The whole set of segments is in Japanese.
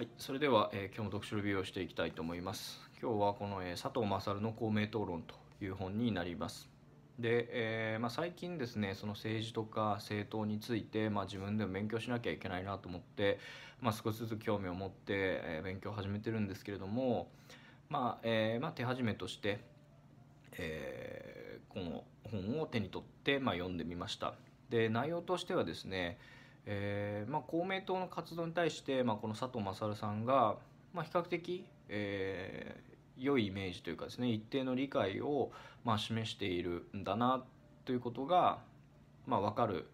はい、それでは、えー、今日も読書レビューをしていきたいと思います。今日はこの、えー、佐藤勝の公明討論という本になります。で、えー、まあ、最近ですねその政治とか政党について、まあ、自分でも勉強しなきゃいけないなと思って、まあ、少しずつ興味を持って、え勉強を始めてるんですけれども、まあえま手始めとして、えこの本を手に取って、ま読んでみました。で内容としてはですねえーまあ、公明党の活動に対して、まあ、この佐藤勝さんが、まあ、比較的、えー、良いイメージというかですね一定の理解を、まあ、示しているんだなということが、まあ、分かる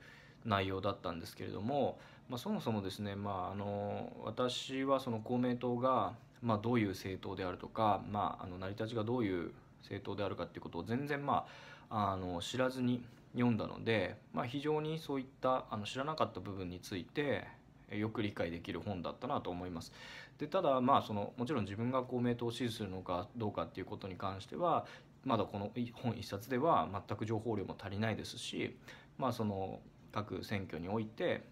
内容だったんですけれども、まあ、そもそもですね、まあ、あの私はその公明党が、まあ、どういう政党であるとか、まあ、あの成り立ちがどういう政党であるかっていうことを全然、まあ、あの知らずに読んだので、まあ、非常にそういったあの知らなかった部分についてよく理解できる本だったなと思います。でただまあそのもちろん自分が公明党を支持するのかどうかっていうことに関してはまだこの本一冊では全く情報量も足りないですし、まあ、その各選挙において、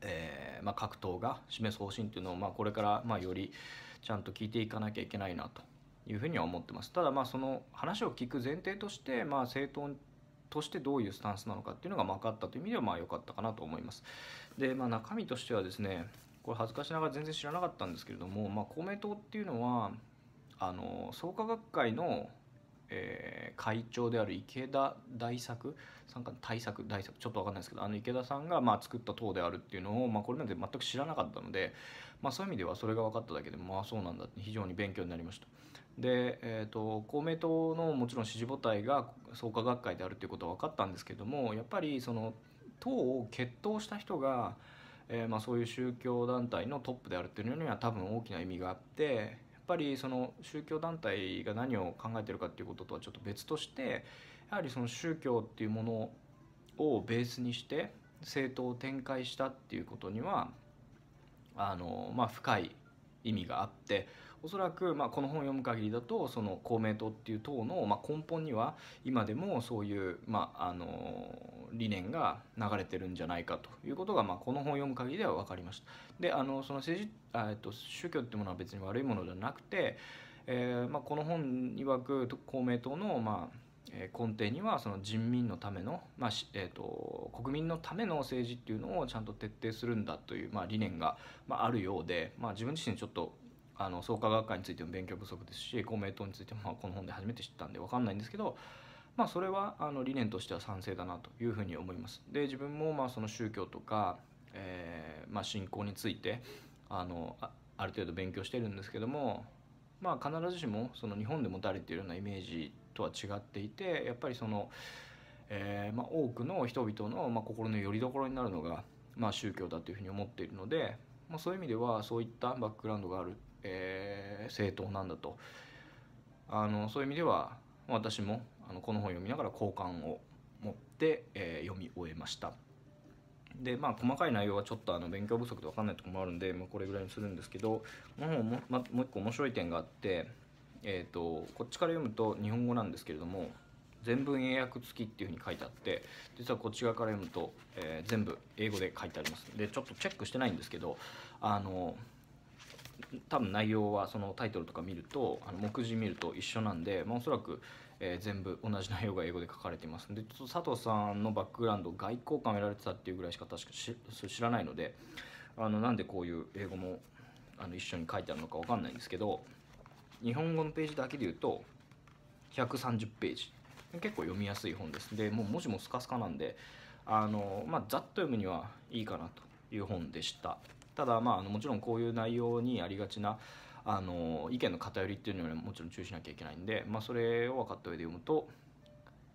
えーまあ、各党が示す方針っていうのを、まあ、これからまあよりちゃんと聞いていかなきゃいけないなというふうには思ってます。ただまあその話を聞く前提としてまあ政党としてどういうスタンスなのかっていうのが分かったという意味ではまあ良かったかなと思います。で、まあ、中身としてはですねこれ恥ずかしながら全然知らなかったんですけれども、まあ、公明党っていうのはあの創価学会の、えー、会長である池田大作さんか大作大作ちょっと分かんないですけどあの池田さんがまあ作った党であるっていうのを、まあ、これまで全く知らなかったので、まあ、そういう意味ではそれが分かっただけでまあそうなんだって非常に勉強になりました。で、えーと、公明党のもちろん支持母体が創価学会であるということは分かったんですけどもやっぱりその党を決闘した人が、えー、まあ、そういう宗教団体のトップであるっていうのには多分大きな意味があってやっぱりその宗教団体が何を考えてるかっていうこととはちょっと別としてやはりその宗教っていうものをベースにして政党を展開したっていうことにはあの、まあ、深い意味があっておそらくまあこの本を読む限りだとその公明党っていう党のまあ根本には今でもそういうまああの理念が流れてるんじゃないかということがまあこの本を読む限りでは分かりました。であのその政治あ、えっと、宗教っていうものは別に悪いものではなくて、えーまあ、この本曰く公明党のまあ根底にはその人民のための、まあえーと、国民のための政治っていうのをちゃんと徹底するんだという、まあ、理念が、まあ、あるようで、まあ、自分自身ちょっとあの創価学会についても勉強不足ですし公明党についてもこの本で初めて知ったんで分かんないんですけど、まあ、それはあの理念としては賛成だなというふうに思います。で自分もまあその宗教とか、えーまあ、信仰についてあのある程度勉強してるんですけども、まあ、必ずしもその日本で持たれているようなイメージとは違っていてやっぱりその、えーまあ、多くの人々の、まあ、心の拠り所になるのが、まあ、宗教だというふうに思っているので、まあ、そういう意味ではそういったバックグラウンドがあるえー、政党なんだと。あのそういう意味では私もあのこの本を読みながら好感を持って、えー、読み終えました。でまあ細かい内容はちょっとあの勉強不足で分かんないとこもあるんで、まあ、これぐらいにするんですけどこの本も,、ま、もう一個面白い点があって、えーと、こっちから読むと日本語なんですけれども全文英訳付きっていうふうに書いてあって実はこっち側から読むと、えー、全部英語で書いてあります。でちょっとチェックしてないんですけどあの多分内容はそのタイトルとか見るとあの目次見ると一緒なんで、まあ、おそらく、えー、全部同じ内容が英語で書かれていますでちょっと佐藤さんのバックグラウンド外交官を得られてたっていうぐらいしか確か知らないのであのなんでこういう英語もあの一緒に書いてあるのか分かんないんですけど日本語のページだけで言うと130ページ。結構読みやすい本です。でもう文字もスカスカなんであの、まあ、ざっと読むにはいいかなという本でした。ただまあもちろんこういう内容にありがちなあの意見の偏りっていうのはもちろん注意しなきゃいけないんで、まあ、それを分かった上で読むと、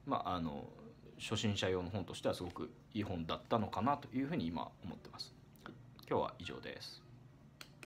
まあ、あの初心者用の本としてはすごくいい本だったのかなというふうに今思ってます。今日は以上です。